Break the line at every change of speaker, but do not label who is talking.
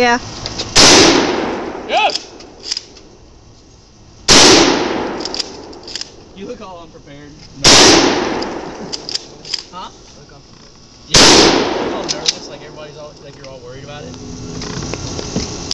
Yeah.
Yes! You look all unprepared. No. huh?
Look unprepared.
Yeah. You look all nervous, like everybody's all like you're all worried about it.